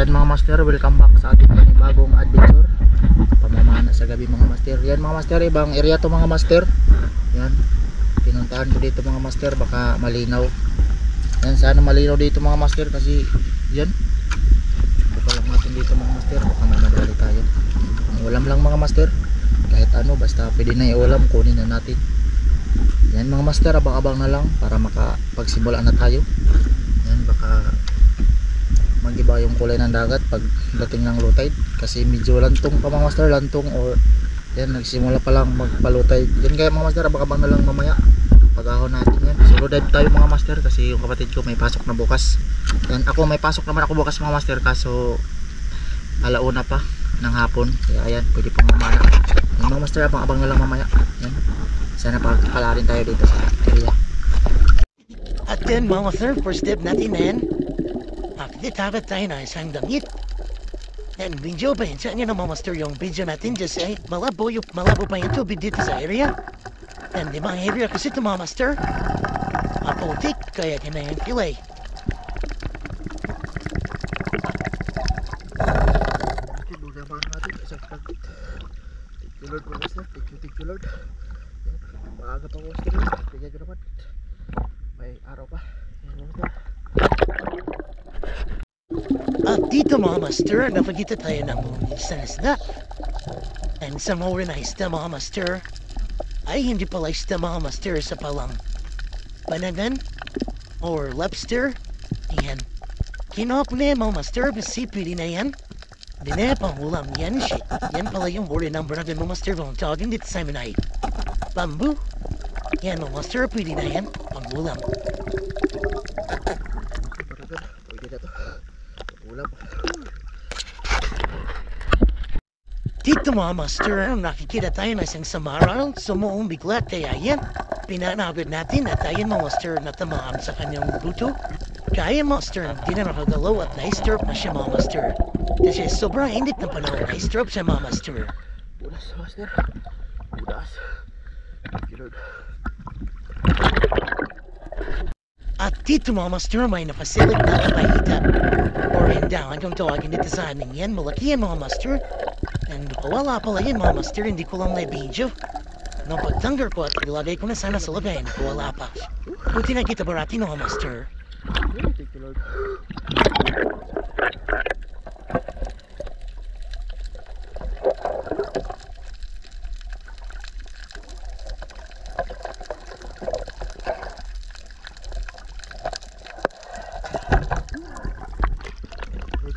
Yan mga master, welcome back sa ating panibagong adventure. Pamamana sa gabi mga master. Yan mga master, ibang area to mga master. Yan. Pinuntahan ko dito mga master, baka malinaw. Yan, sana malinaw dito mga master kasi yan. Buka lang natin dito mga master, baka may madali tayo. Ang ulam lang mga master. Kahit ano, basta pwede na iulam, kunin na natin. Yan mga master, abang-abang na lang para makapagsimula na tayo. Yan, baka magiba yung kulay ng dagat pag dating ng low tide kasi medyo lantong pa mga master lantong or yan nagsimula pa lang magpa-low tide yan kaya mga master abang-abang na lang mamaya pag-ahon natin yan. So low tayo mga master kasi yung kapatid ko may pasok na bukas. Yan ako may pasok naman ako bukas mga master kaso alauna pa ng hapon. Kaya yan pwede pang mamana. Yan mga master abang-abang na lang mamaya. Yan sana pagkakalarin tayo dito sa area. At then mga sir, first step natin na yan. Nakikitapat tayo na isang damit. And video pa yun. Saan yun ang mga master yung video natin? Just ay malabo, yung, malabo pa yung tubig dito sa area. And di mga area kasi ito mga master. Apotik, kaya kinayan kilay. sa Thank you Lord Yan, maaga pa mga master Kaya ko naman May araw pa Yan mga master At dito mga master, napagkita tayo ng isang isda. And sa mga na isda mga master, ay hindi pala isda mga master sa palang panagan or lobster. Yan. Kinuha ko na mga master, pwede na yan. Na pang ulam yan shit. Yan pala yung word ng panagan mga master kung tawagin dito sa amin ay bamboo. Yan mga master, pwede na yan pang ulam. Baragan, pwede na to Ulam Mga master, nakikita tayo na isang samaral, sumuong bigla kaya yan. Pinanagod natin at tayo mga master na tamaan sa kanyang buto. Kaya master, di na nakagalaw at na-stroke na siya mga master. Kasi sobrang init ng panahon, na-stroke siya mga master. Ulas Ulas Thank you Lord At dito mga master, may napasilip na kabayita. Or hindahan kung tawagin dito sa amin yan, malaki yan mga master. And wala pala yan mga master, hindi ko lang na video. Nung pagtanggar ko at ilagay ko na sana sa lagay, wala pa. Buti na kita barati mga master.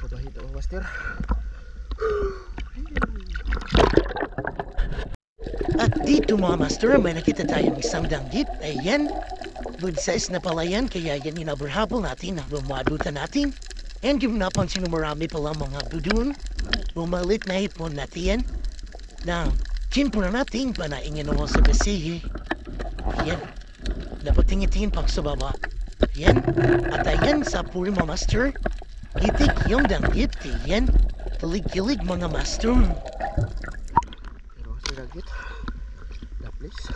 Kabahit ako master At dito mga master, may nakita tayong isang danggit. Ayan. Good size na pala yan, kaya yan inaberhabol natin na bumadutan natin. And yung napansin mo marami pala mga budun, bumalit na hipon natin yan. Na, natin pa na ingin mo sa basihi. Yan. Dapat tingitin pag sa baba. Yan. At ayan sa puri mga master, itik yung danggit. Yan. Kilig-kilig mga master. Pero lagit The place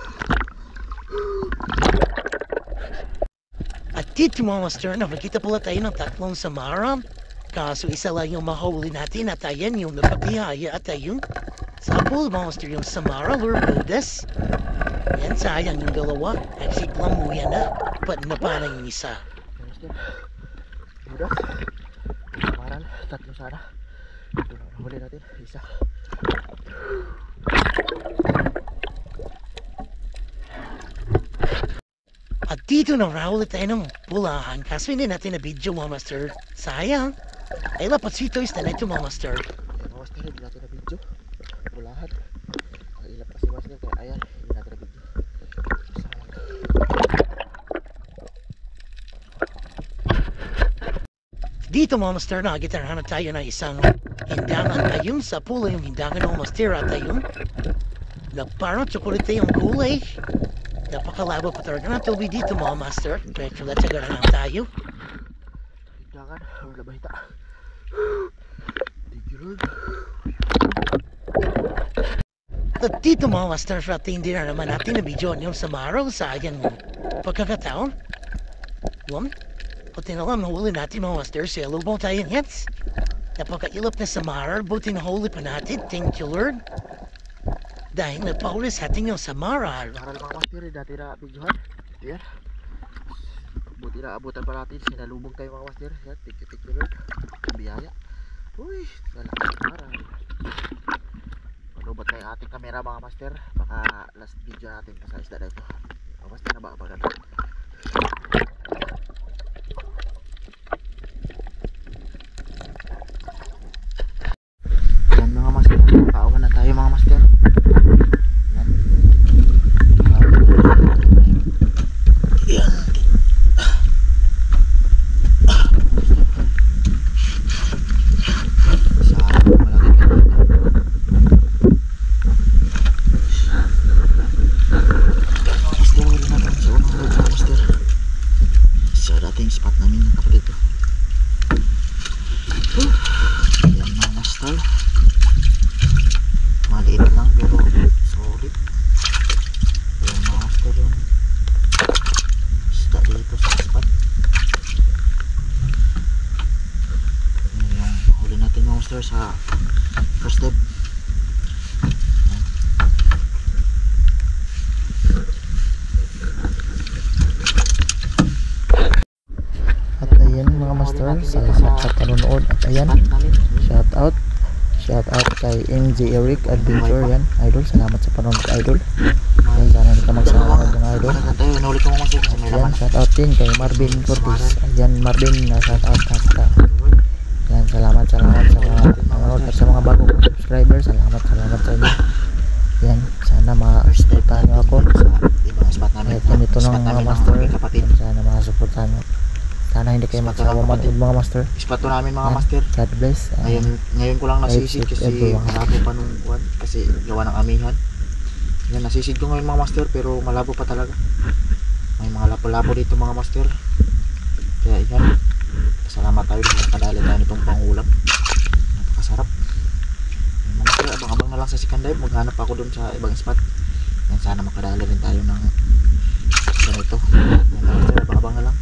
At dito mga master, nakakita pala tayo ng tatlong samaram. Kaso isa lang yung mahuli natin at ayan yung napapihaya at ayun. Sa pool mga master yung samara or budas. Yan sayang yung dalawa. Nagsiglang mo yan na. Pat na pa na yung isa. Budak Kamaran Tatlo sana Ito na nahuli natin Isa At dito na rahuli tayo ng pulahan. Kaso hindi natin na video mga master. Sayang. Ay lapat sito is na ito mga master. Mga master Hindi natin na video Pulahan Ang ilap kasi master Kaya ayan Hindi natin na video Dito mga master, nakagitarahan na tayo ng isang hindangan ayun sa pula yung hindangan ng master at ayun. Na parang tsokolate yung kulay. Napakalabo pa talaga ng tubig dito mga master. Latsaga na lang tayo. Hindangan Or labahita Thank you Lord At dito mga master, sa hindi na naman natin na video yung sa maraw sa ayan pagkakataon. Yun. Pati na lang nahuli natin mga master sa lubong tayo hits. Napakailap na sa Mara, buti na huli pa natin. Thank you, Lord. Dahil nagpaulis ating yung sa Mara. Para mga master, eh, dati na videohan. Yan. Buti na abutan pa natin. Sinalubog tayo mga master. Yan, thank you, Lord. Biyaya. Uy, salamat para. Palubat na yung ating camera mga master. Baka last video natin sa isda na ito. Mga na baka paganda. Master sa first step. At ayan mga master, salamat sa panonood. At ayan, shout out. Shout out kay MJ Eric Adventure yan. Idol, salamat sa panonood idol. Ayan, sana hindi ka magsasawa mga idol. Ayan, shout out din kay Marvin Cortez. Ayan, Marvin, na shout out ka salamat, salamat sa mga panonood at sa mga bagong subscribers. Salamat, salamat sa inyo. Ayan, sana ma-supportahan nyo ako. Kahit ganito ng mga master. sana makasuportahan nyo. Sana hindi kayo magsawa manood mga master. Spot to namin mga master. God bless. Ngayon, ngayon ko lang nasisid Right, kasi malabo pa nung kuwan kasi gawa ng amihan. Yan, nasisid ko ngayon mga master pero malabo pa talaga. May mga lapo-lapo dito mga master. Kaya yan, salamat tayo dahil nakadali tayo nitong pangulam. Napakasarap. Yan, mga master, abang-abang na lang sa second dive. Maghanap ako dun sa ibang spot. Yan, sana makadali rin tayo ng ganito. Mga master, abang-abang na lang.